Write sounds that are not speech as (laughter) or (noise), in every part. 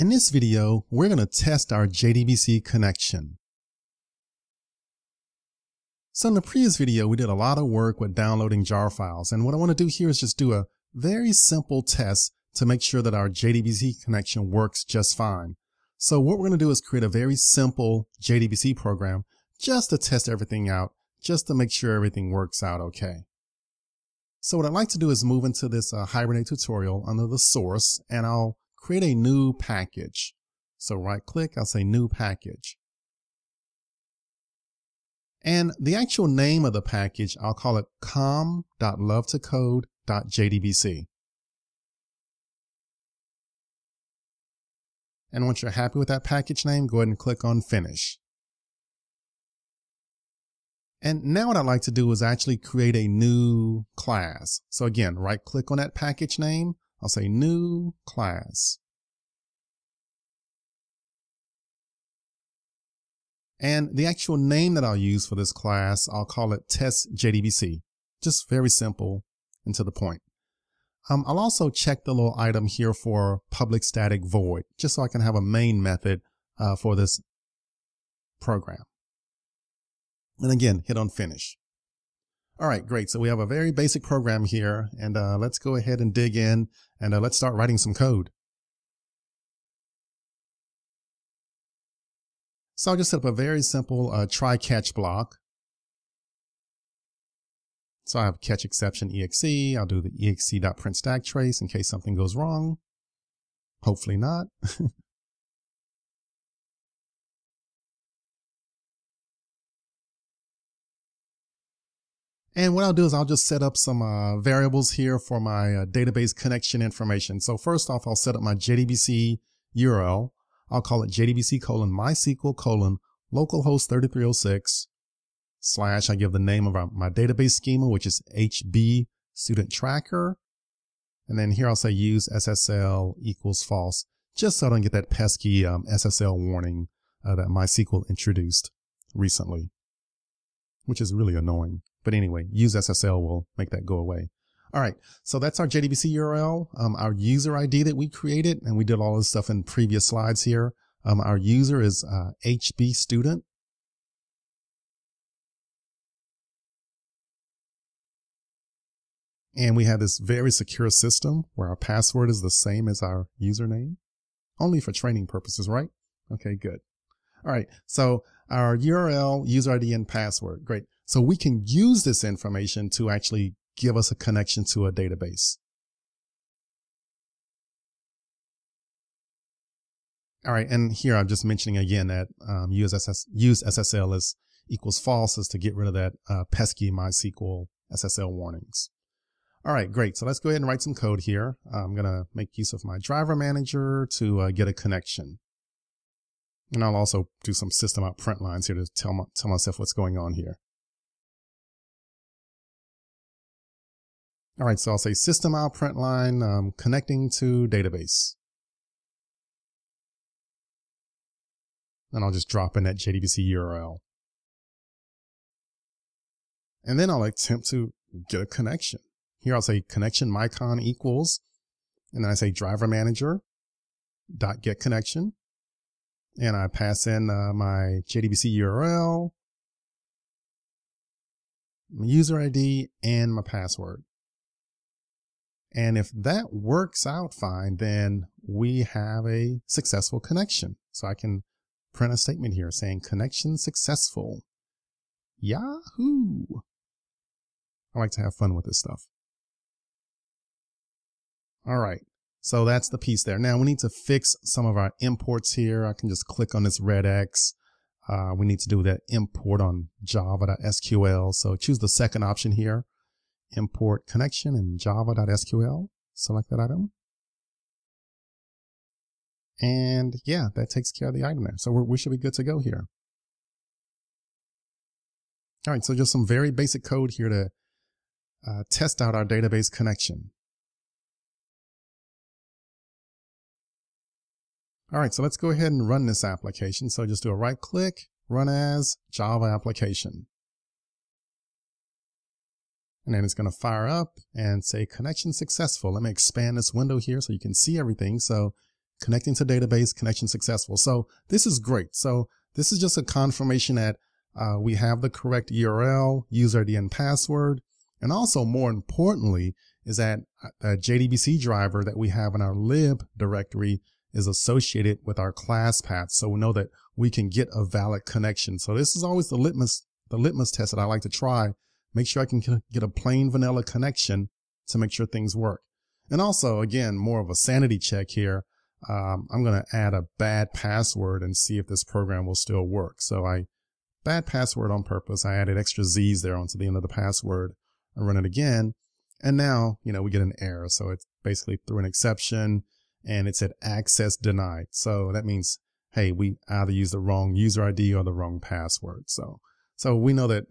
In this video, we're going to test our JDBC connection. So in the previous video, we did a lot of work with downloading jar files. And what I want to do here is just do a very simple test to make sure that our JDBC connection works just fine. So what we're going to do is create a very simple JDBC program just to test everything out, just to make sure everything works out okay. So what I'd like to do is move into this uh, Hibernate tutorial under the source, and I'll create a new package. So right click, I'll say new package. And the actual name of the package, I'll call it com.luv2code.jdbc. And once you're happy with that package name, go ahead and click on finish. And now what I'd like to do is actually create a new class. So again, right click on that package name. I'll say new class. And the actual name that I'll use for this class, I'll call it test JDBC. Just very simple and to the point. Um, I'll also check the little item here for public static void, just so I can have a main method uh, for this program. And again, hit on finish. All right, great. So we have a very basic program here and uh, let's go ahead and dig in and uh, let's start writing some code. So I'll just set up a very simple uh, try catch block. So I have catch exception exe. I'll do the exe.print stack trace in case something goes wrong. Hopefully not. (laughs) And what I'll do is I'll just set up some uh, variables here for my uh, database connection information. So first off, I'll set up my JDBC URL. I'll call it JDBC colon MySQL colon localhost 3306 slash. I give the name of our, my database schema, which is HB student tracker. And then here I'll say use SSL equals false, just so I don't get that pesky um, SSL warning uh, that MySQL introduced recently, which is really annoying. But anyway, use SSL will make that go away. All right. So that's our JDBC URL, um, our user ID that we created. And we did all this stuff in previous slides here. Um, our user is uh, HB student. And we have this very secure system where our password is the same as our username, only for training purposes, right? Okay, good. All right. So our URL, user ID, and password. Great. So we can use this information to actually give us a connection to a database. All right. And here I'm just mentioning again that um, use, SS, use SSL is equals false is to get rid of that uh, pesky MySQL SSL warnings. All right, great. So let's go ahead and write some code here. I'm going to make use of my driver manager to uh, get a connection. And I'll also do some system out print lines here to tell, my, tell myself what's going on here. All right, so I'll say system out print line um, connecting to database. And I'll just drop in that JDBC URL. And then I'll attempt to get a connection. Here I'll say connection mycon equals, and then I say driver manager dot get connection. And I pass in uh, my JDBC URL, my user ID, and my password. And if that works out fine, then we have a successful connection. So I can print a statement here saying connection successful. Yahoo! I like to have fun with this stuff. All right. So that's the piece there. Now we need to fix some of our imports here. I can just click on this red X. Uh, we need to do that import on java.sql. So choose the second option here import connection in java.sql. Select that item. And yeah, that takes care of the item there. So we should be good to go here. All right, so just some very basic code here to uh, test out our database connection. All right, so let's go ahead and run this application. So just do a right click, run as Java application. And then it's going to fire up and say connection successful. Let me expand this window here so you can see everything. So connecting to database, connection successful. So this is great. So this is just a confirmation that uh, we have the correct URL, user ID and password. And also more importantly is that a JDBC driver that we have in our lib directory is associated with our class path. So we know that we can get a valid connection. So this is always the litmus, the litmus test that I like to try. Make sure I can get a plain vanilla connection to make sure things work. And also, again, more of a sanity check here. Um, I'm going to add a bad password and see if this program will still work. So I bad password on purpose. I added extra Z's there onto the end of the password. I run it again. And now, you know, we get an error. So it's basically threw an exception and it said access denied. So that means, hey, we either use the wrong user ID or the wrong password. So, so we know that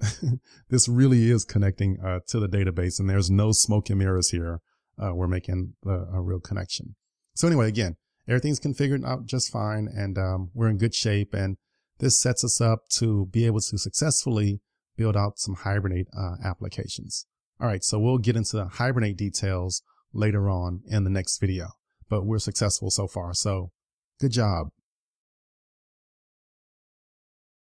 (laughs) this really is connecting uh, to the database and there's no smoke and mirrors here. Uh, we're making the, a real connection. So anyway, again, everything's configured out just fine and um, we're in good shape. And this sets us up to be able to successfully build out some Hibernate uh, applications. All right, so we'll get into the Hibernate details later on in the next video but we're successful so far. So good job.